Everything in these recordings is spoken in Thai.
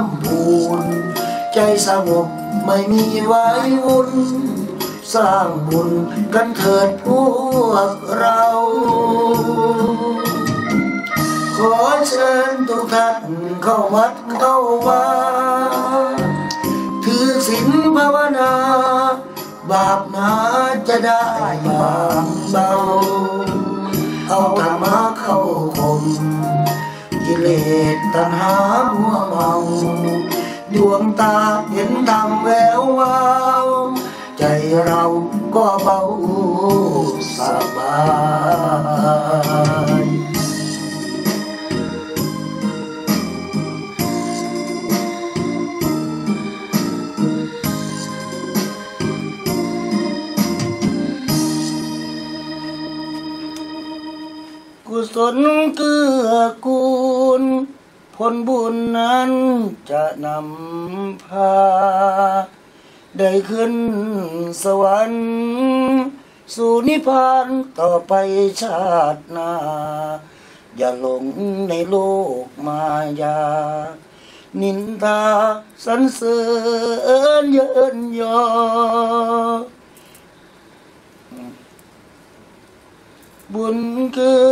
ำพูนใจสงบไม่มีไว้วุ่น สร้างบุญกันเถิดพวกเรา ขอเชิญทุกท่านเข้าวัดเข้าว่าถือศีลภาวนา บาปนาจะได้บางเบา เอาธรรมะเข้าคมกิเลสตัณหามัวเมา ดวงตาเห็นดำแวววาวใจเราก็เบาสบาย ลบุญนั้นจะนำพา ได้ขึ้นสวรรค์ สู่นิพพานต่อไปชาติหน้า อย่าหลงในโลกมายา นินทาสรรเสริญเยินยอบุญคือ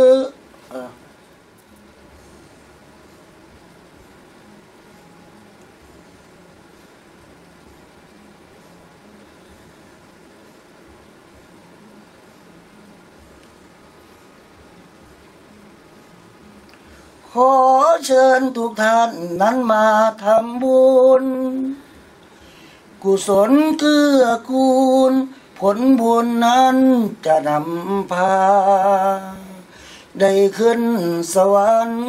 ขอเชิญทุกท่านนั้นมาทำบุญ กุศลเกื้อกูล ผลบุญนั้นจะนำพา ได้ขึ้นสวรรค์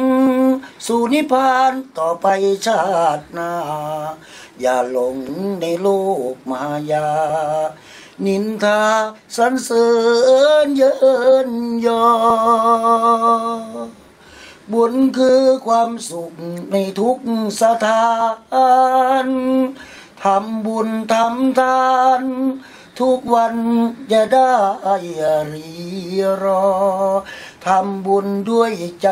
สู่นิพพานต่อไปชาติหน้า อย่าหลงในโลกมายา นินทาสรรเสริญเยินยอ บุญคือความสุขในทุกสถานทำบุญทำทาน ทุกวันจะได้รีรอทำบุญด้วยใจ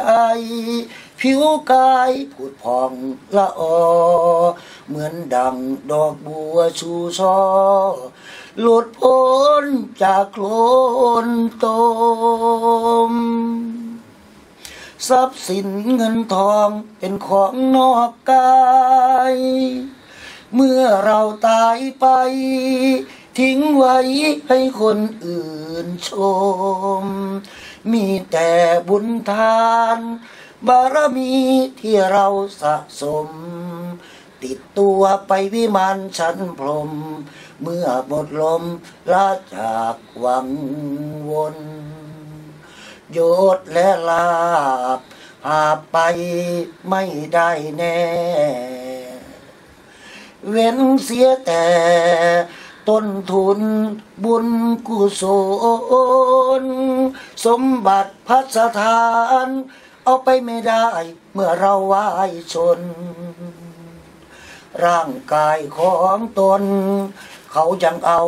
ผิวกายผุดผ่องละออ เหมือนดังดอกบัวชูช่อหลุดพ้นจากโคลนตม ทรัพย์สินเงินทองเป็นของนอกกาย เมื่อเราตายไป ทิ้งไว้ให้คนอื่นชม มีแต่บุญทาน บารมีที่เราสะสม ติดตัวไปวิมานชั้นพรหมเมื่อหมดลมลาจากวังวน ยศและลาบหาไปไม่ได้แน่ เว้นเสียแต่ ต้นทุนบุญกุศลสมบัติพัสถาน เอาไปไม่ได้เมื่อเราไหวชน ร่างกายของตน เขายังเอา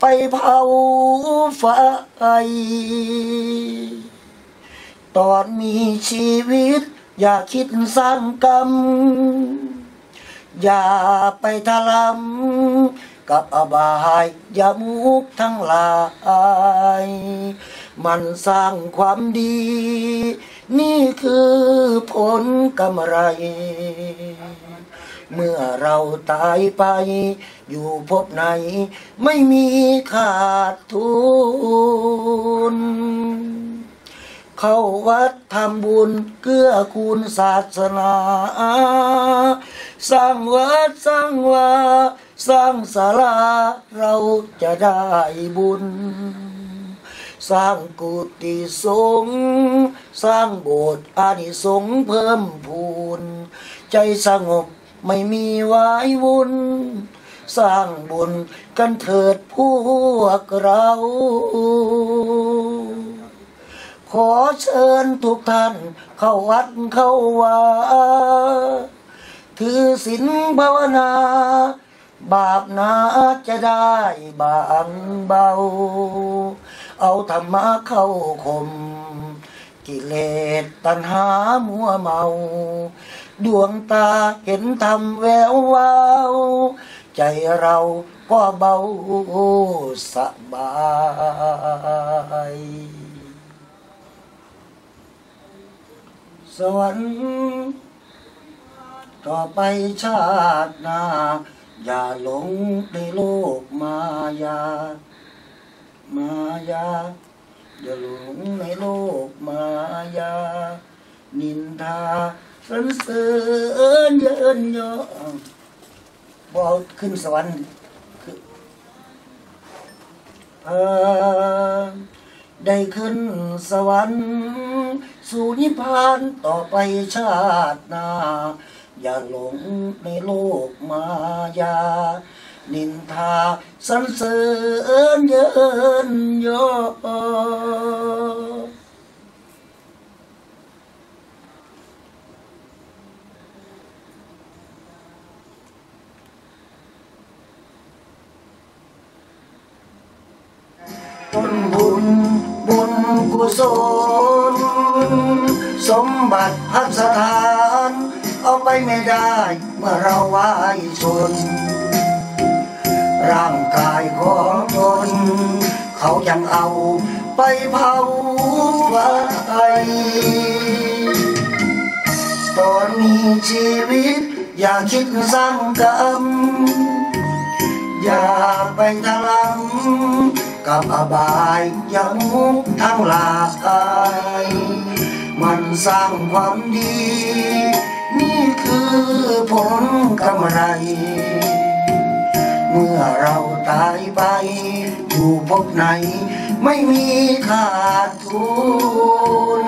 ไปเผาไฟตอนมีชีวิต อย่าคิดสร้างกรรม อย่าไปทะลำกับอบายอย่ามุกทั้งหลาย มันสร้างความดี นี่คือผลกำไร เมื่อเราตายไป อยู่พบไหน ไม่มีขาดทุน เข้าวัดทำบุญเกื้อกูลศาสนา สร้างวัดสร้างวาสร้างศาลาเราจะได้บุญสร้างกุฏิสงฆ์สร้างโบสถ์อานิสงส์เพิ่มพูน ใจสงบ ไม่มีวายวุ่น สร้างบุญกันเถิดพวกเรา ขอเชิญทุกท่านเข้าวัดเข้าวาถือศีลภาวนา บาปนาจะได้บางเบา เอาธรรมะเข้าคมกิเลสตัณหามัวเมา ดวงตาเห็นธรรมแวววาวใจเราก็เบาสบายสวรรค์ต่อไปชาติหน้า อย่าหลงในโลกมายา มายา อย่าหลงในโลกมายา นินทา สรรเสริญเยินยอบอกขึ้นสวรรค์คือเออได้ขึ้นสวรรค์ สู่นิพพานต่อไปชาติหน้า อย่าหลงในโลกมายา นินทาสรรเสริญเยินยอ นบุญ บุญกุศล สมบัติพัสถาน เอาไปไม่ได้เมื่อเราไหวชน ร่างกายของตน เขายังเอาไปเผาไฟตอนมีชีวิต อย่าคิดสร้างกรรม อย่าไปทะลัง กับอบายยังมุกทั้งหลายมันสร้างความดี นี่คือผลกำไร เมื่อเราตายไป อยู่พบไหน ไม่มีขาดทุน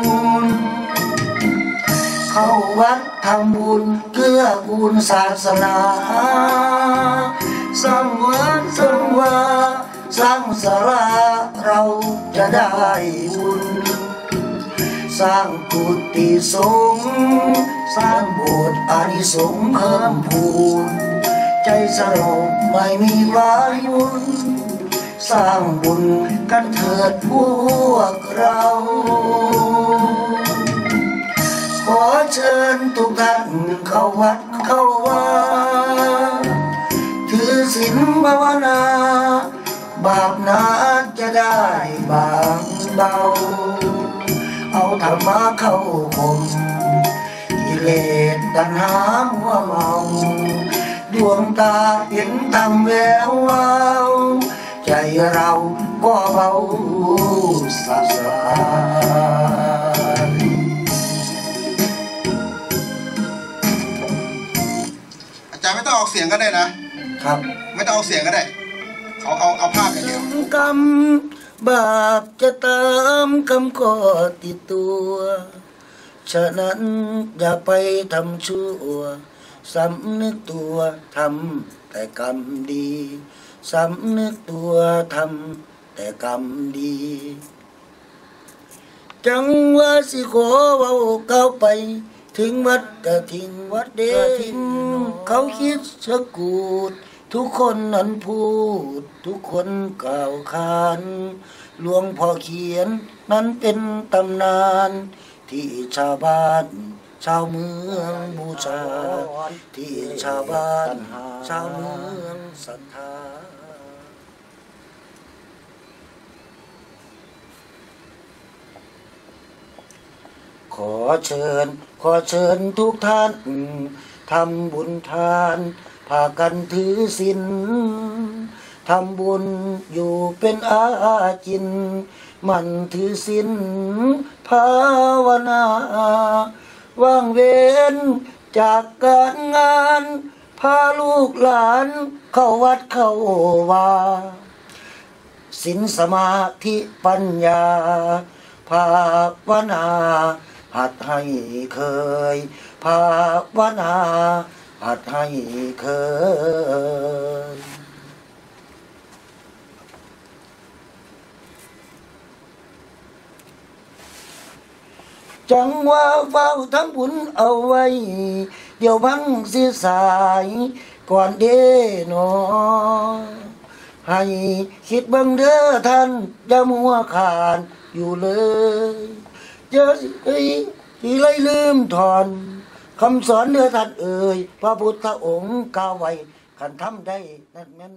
เข้าวัดทำบุญเกื้อกูลศาสนาสร้างวัดสร้างวา สร้างสาราเราจะได้บุญสร้างกุฏิสงสร้างโบสถ์อานิสงส์เพิ่มพูนใจสลบไม่มีวายุนสร้างบุญกันเถิดพวกเรา ขอเชิญทุกท่านเข้าวัดเข้าวาถือศีลภาวนา บาปนาจะได้บางเบา เอาธรรมะเข้าคมกิเลสตัณหาหัวเมา ดวงตาเห็นธรรมแวววาวใจเราก็เบาสะสายอาจารย์ไม่ต้องออกเสียงก็ได้นะ ครับ ไม่ต้องเอาเสียงก็ได้ เอาเอาเอาภาพอย่างเดียวกรรมบาปจะตามคำก็ติดตัว ฉะนั้นอย่าไปทำชั่วสำนึกตัวทำแต่กรรมดีสำนึกตัวทำแต่กรรมดี จังว่าสิขอเว้าเข้าไป ถึงวัดกระทิงวัดเดทิงเขาคิดสะกูด ทุกคนนั้นพูด ทุกคนกล่าวขานหลวงพ่อเขียนนั้นเป็นตำนาน ที่ชาวบ้าน ชาวเมืองบูชา ที่ชาวบ้าน ชาวเมืองศรัทธาขอเชิญ ขอเชิญทุกท่านทำบุญทาน พากันถือศีลทำบุญอยู่เป็นอาจิน มันถือศีลภาวนาว่างเว้นจากการงาน พาลูกหลานเข้าวัดเข้าวาสินสมาธิปัญญา ภาวนาหัดให้เคย ภาวนา หัดให้เคยจังว่าเฝ้าทั้งบุญเอาไว้ เดี๋ยวพังสิสายก่อนเด้นอให้คิดบังเด้อท่านอย่ามัวขาดอยู่เลยจะสิที่ไรลืมถอน คำสอนเนื้อท่านเอ่ยพระพุทธองค์กล่าวไว้ขันทำได้นั่นแม่น